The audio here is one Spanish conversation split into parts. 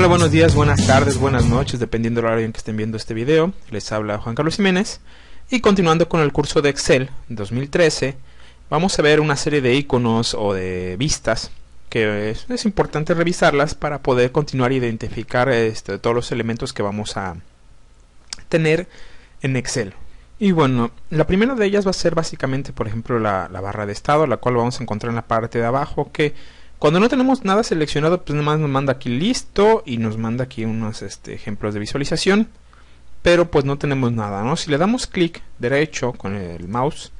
Hola, buenos días, buenas tardes, buenas noches, dependiendo del horario en que estén viendo este video. Les habla Juan Carlos Jiménez. Y continuando con el curso de Excel 2013, vamos a ver una serie de iconos o de vistas que es, importante revisarlas para poder continuar a identificar este, todos los elementos que vamos a tener en Excel. Y bueno, la primera de ellas va a ser básicamente, por ejemplo, la, la barra de estado, la cual vamos a encontrar en la parte de abajo, que cuando no tenemos nada seleccionado, pues nada más nos manda aquí listo y nos manda aquí unos este, ejemplos de visualización. Pero pues no tenemos nada, ¿no? Si le damos clic derecho con el mouse,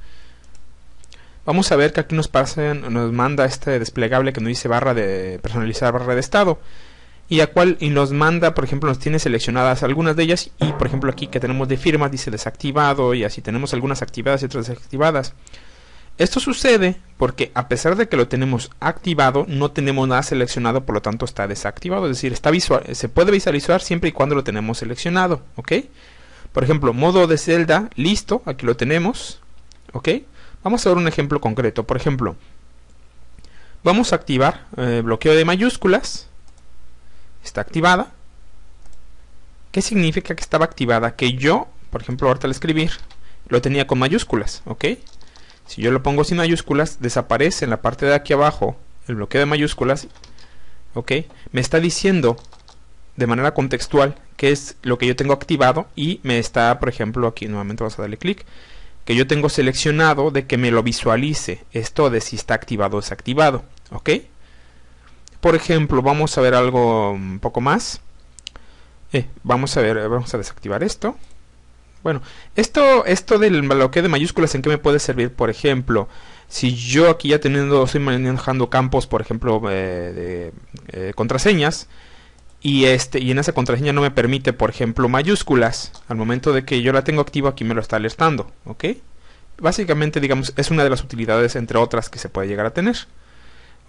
vamos a ver que aquí nos pasa, nos manda este desplegable que nos dice barra de personalizar barra de estado y a cual nos manda, por ejemplo, nos tiene seleccionadas algunas de ellas y por ejemplo aquí que tenemos de firmas dice desactivado y así tenemos algunas activadas y otras desactivadas. Esto sucede porque a pesar de que lo tenemos activado, no tenemos nada seleccionado, por lo tanto está desactivado, es decir, está visual, se puede visualizar siempre y cuando lo tenemos seleccionado, ¿ok? Por ejemplo, modo de celda, listo, aquí lo tenemos, ¿ok? Vamos a ver un ejemplo concreto, por ejemplo, vamos a activar eh, bloqueo de mayúsculas, está activada. ¿Qué significa que estaba activada? Que yo, por ejemplo, ahorita al escribir, lo tenía con mayúsculas, ¿ok? Si yo lo pongo sin mayúsculas, desaparece en la parte de aquí abajo el bloqueo de mayúsculas. ¿Ok? Me está diciendo de manera contextual qué es lo que yo tengo activado y me está, por ejemplo, aquí nuevamente vamos a darle clic, que yo tengo seleccionado de que me lo visualice esto de si está activado o desactivado. ¿Ok? Por ejemplo, vamos a ver algo un poco más. Eh, vamos a ver, vamos a desactivar esto. Bueno, esto, esto del bloqueo de mayúsculas, ¿en qué me puede servir? Por ejemplo, si yo aquí ya teniendo, estoy manejando campos, por ejemplo, eh, de eh, contraseñas, y este y en esa contraseña no me permite, por ejemplo, mayúsculas, al momento de que yo la tengo activa aquí me lo está alertando, ¿ok? Básicamente, digamos, es una de las utilidades, entre otras, que se puede llegar a tener,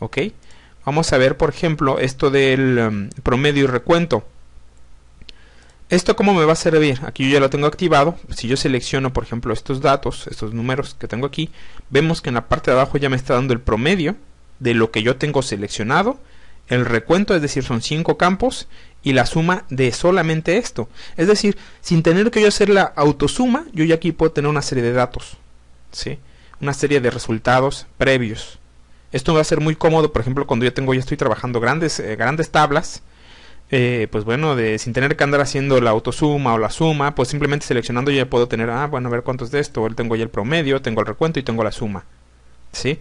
¿ok? Vamos a ver, por ejemplo, esto del um, promedio y recuento. ¿Esto cómo me va a servir? Aquí yo ya lo tengo activado. Si yo selecciono, por ejemplo, estos datos, estos números que tengo aquí, vemos que en la parte de abajo ya me está dando el promedio de lo que yo tengo seleccionado, el recuento, es decir, son 5 campos, y la suma de solamente esto. Es decir, sin tener que yo hacer la autosuma, yo ya aquí puedo tener una serie de datos, ¿sí? Una serie de resultados previos. Esto va a ser muy cómodo, por ejemplo, cuando yo tengo, ya estoy trabajando grandes, eh, grandes tablas, eh, pues bueno, de, sin tener que andar haciendo la autosuma o la suma, pues simplemente seleccionando ya puedo tener, ah, bueno, a ver cuánto es de esto, tengo ya el promedio, tengo el recuento y tengo la suma. ¿Sí?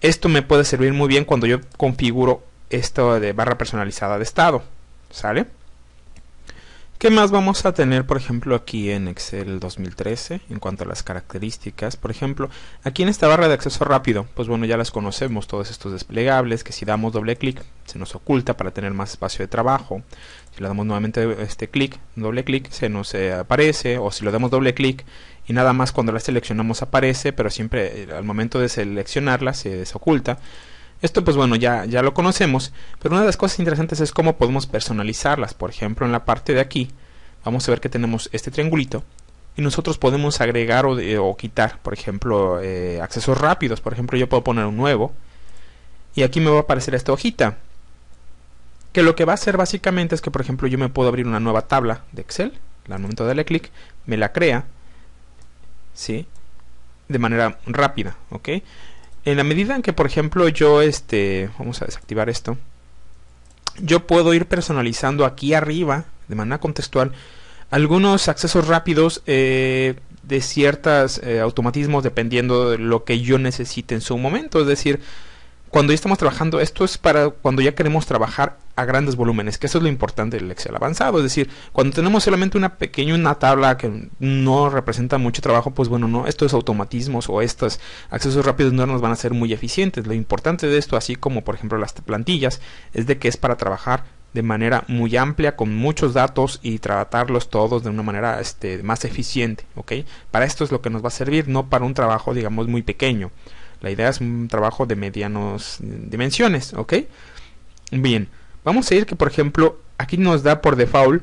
Esto me puede servir muy bien cuando yo configuro esto de barra personalizada de estado. ¿Sale? ¿Qué más vamos a tener, por ejemplo, aquí en Excel 2013 en cuanto a las características? Por ejemplo, aquí en esta barra de acceso rápido, pues bueno, ya las conocemos, todos estos desplegables, que si damos doble clic se nos oculta para tener más espacio de trabajo. Si le damos nuevamente este clic, doble clic, se nos eh, aparece, o si lo damos doble clic y nada más cuando la seleccionamos aparece, pero siempre eh, al momento de seleccionarla se desoculta. Esto pues bueno, ya, ya lo conocemos, pero una de las cosas interesantes es cómo podemos personalizarlas. Por ejemplo, en la parte de aquí, vamos a ver que tenemos este triangulito y nosotros podemos agregar o, quitar, por ejemplo, eh, accesos rápidos. Por ejemplo, yo puedo poner un nuevo y aquí me va a aparecer esta hojita. Que lo que va a hacer básicamente es que, por ejemplo, yo me puedo abrir una nueva tabla de Excel. Al momento de darle clic, me la crea, ¿sí? De manera rápida, ¿ok? En la medida en que, por ejemplo, yo este, vamos a desactivar esto, yo puedo ir personalizando aquí arriba, de manera contextual, algunos accesos rápidos eh, de ciertos eh, automatismos dependiendo de lo que yo necesite en su momento. Es decir, cuando ya estamos trabajando, esto es para cuando ya queremos trabajar a grandes volúmenes, que eso es lo importante del Excel avanzado, es decir, cuando tenemos solamente una pequeña una tabla que no representa mucho trabajo, pues bueno, no, estos automatismos o estos accesos rápidos no nos van a ser muy eficientes. Lo importante de esto, así como por ejemplo las plantillas, es de que es para trabajar de manera muy amplia con muchos datos y tratarlos todos de una manera este, más eficiente, ¿ok? Para esto es lo que nos va a servir, no para un trabajo digamos muy pequeño. La idea es un trabajo de medianos dimensiones, ¿ok? Bien, vamos a ir que por ejemplo aquí nos da por default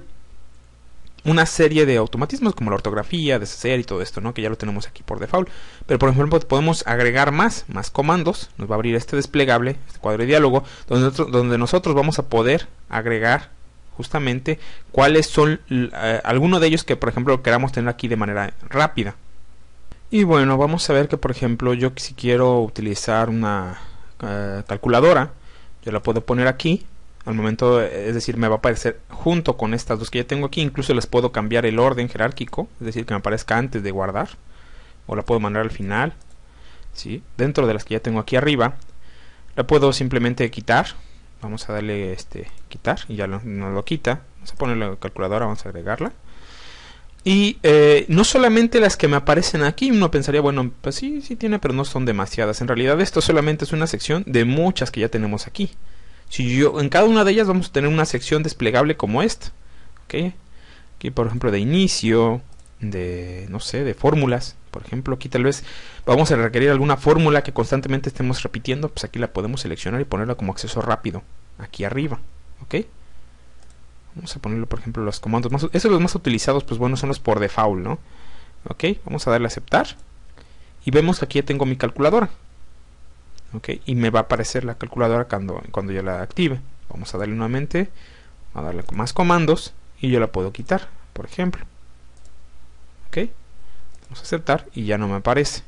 una serie de automatismos como la ortografía, deshacer y todo esto, ¿no? Que ya lo tenemos aquí por default. Pero por ejemplo podemos agregar más, más comandos. Nos va a abrir este desplegable, este cuadro de diálogo, donde nosotros, vamos a poder agregar justamente cuáles son eh, algunos de ellos que por ejemplo queramos tener aquí de manera rápida. Y bueno, vamos a ver que por ejemplo yo si quiero utilizar una eh, calculadora, yo la puedo poner aquí. Al momento, es decir, me va a aparecer junto con estas dos que ya tengo aquí. Incluso les puedo cambiar el orden jerárquico, es decir, que me aparezca antes de guardar. O la puedo mandar al final. ¿sí? Dentro de las que ya tengo aquí arriba, la puedo simplemente quitar. Vamos a darle este quitar y ya no lo quita. Vamos a poner la calculadora, vamos a agregarla. Y eh, no solamente las que me aparecen aquí, uno pensaría, bueno, pues sí, sí tiene, pero no son demasiadas. En realidad esto solamente es una sección de muchas que ya tenemos aquí. Si yo, en cada una de ellas vamos a tener una sección desplegable como esta. ¿ok? Aquí, por ejemplo, de inicio, de, no sé, de fórmulas. Por ejemplo, aquí tal vez vamos a requerir alguna fórmula que constantemente estemos repitiendo. Pues aquí la podemos seleccionar y ponerla como acceso rápido. Aquí arriba. ¿Ok? Vamos a ponerle, por ejemplo, los comandos más... Esos los más utilizados, pues bueno, son los por default, ¿no? Ok, vamos a darle a aceptar. Y vemos que aquí ya tengo mi calculadora. Ok, y me va a aparecer la calculadora cuando, cuando yo la active. Vamos a darle nuevamente, a darle más comandos y yo la puedo quitar, por ejemplo. Ok, vamos a aceptar y ya no me aparece.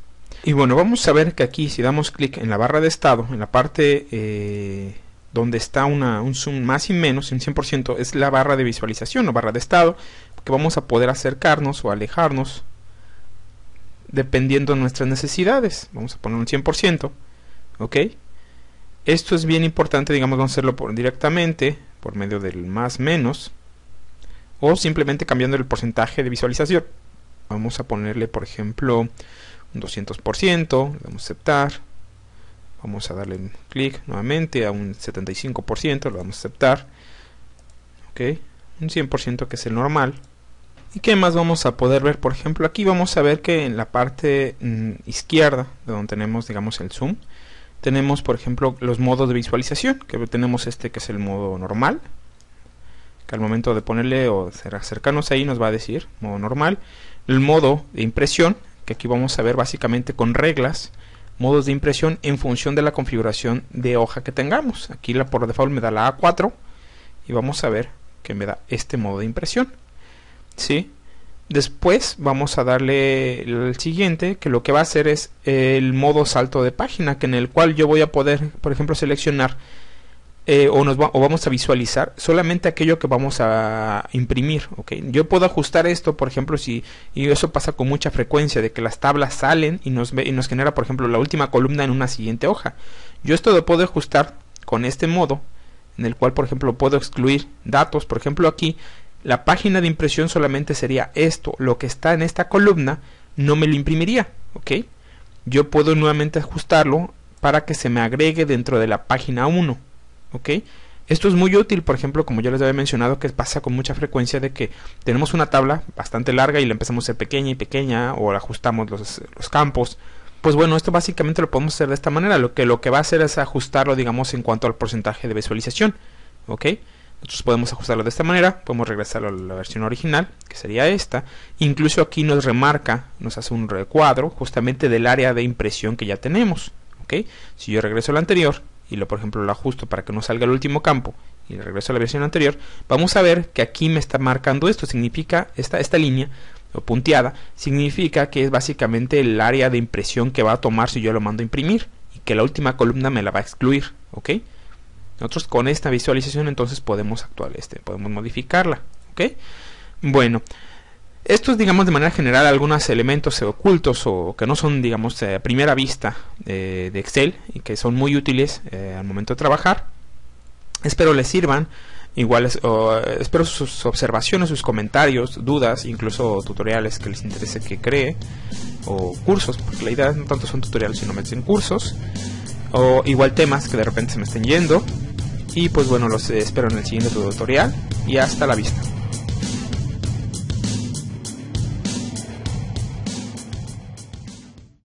Y bueno, vamos a ver que aquí si damos clic en la barra de estado, en la parte... Eh, donde está un zoom más y menos en 100% es la barra de visualización o barra de estado que vamos a poder acercarnos o alejarnos dependiendo de nuestras necesidades. Vamos a poner un 100% ok esto es bien importante digamos vamos a hacerlo directamente por medio del más menos o simplemente cambiando el porcentaje de visualización. Vamos a ponerle por ejemplo un 200% le damos a aceptar vamos a darle clic nuevamente a un 75% lo vamos a aceptar ok un 100% que es el normal. Y qué más vamos a poder ver por ejemplo aquí vamos a ver que en la parte mm, izquierda de donde tenemos digamos el zoom tenemos por ejemplo los modos de visualización que tenemos este que es el modo normal que al momento de ponerle o acercarnos ahí nos va a decir modo normal. El modo de impresión que aquí vamos a ver básicamente con reglas modos de impresión en función de la configuración de hoja que tengamos. Aquí la por default me da la A4 y vamos a ver que me da este modo de impresión. ¿Sí? Después vamos a darle el siguiente, que lo que va a hacer es el modo salto de página, que en el cual yo voy a poder, por ejemplo, seleccionar eh, o, o vamos a visualizar solamente aquello que vamos a imprimir. ¿okay? Yo puedo ajustar esto, por ejemplo, si y eso pasa con mucha frecuencia, de que las tablas salen y nos, y nos genera, por ejemplo, la última columna en una siguiente hoja. Yo esto lo puedo ajustar con este modo, en el cual, por ejemplo, puedo excluir datos. Por ejemplo, aquí la página de impresión solamente sería esto, lo que está en esta columna no me lo imprimiría. ¿ok? Yo puedo nuevamente ajustarlo para que se me agregue dentro de la página 1. ¿Ok? Esto es muy útil, por ejemplo, como ya les había mencionado, que pasa con mucha frecuencia de que tenemos una tabla bastante larga y la empezamos a ser pequeña y pequeña o ajustamos los, los, campos. Pues bueno, esto básicamente lo podemos hacer de esta manera. Lo que, lo que va a hacer es ajustarlo, digamos, en cuanto al porcentaje de visualización. ¿Ok? Nosotros podemos ajustarlo de esta manera. Podemos regresar a la versión original, que sería esta. Incluso aquí nos remarca, nos hace un recuadro justamente del área de impresión que ya tenemos. ¿Ok? Si yo regreso al anterior, y lo por ejemplo lo ajusto para que no salga el último campo y regreso a la versión anterior, vamos a ver que aquí me está marcando esto, significa esta, esta línea o punteada, significa que es básicamente el área de impresión que va a tomar si yo lo mando a imprimir y que la última columna me la va a excluir, ¿ok? Nosotros con esta visualización entonces podemos actuar, este, podemos modificarla, ¿ok? Bueno, estos, digamos, de manera general, algunos elementos ocultos o que no son, digamos, a primera vista de Excel y que son muy útiles eh, al momento de trabajar. Espero les sirvan. Igual espero sus observaciones, sus comentarios, dudas, incluso tutoriales que les interese que cree o cursos, porque la idea no tanto son tutoriales sino en cursos o igual temas que de repente se me estén yendo. Y pues bueno, los espero en el siguiente tutorial y hasta la vista.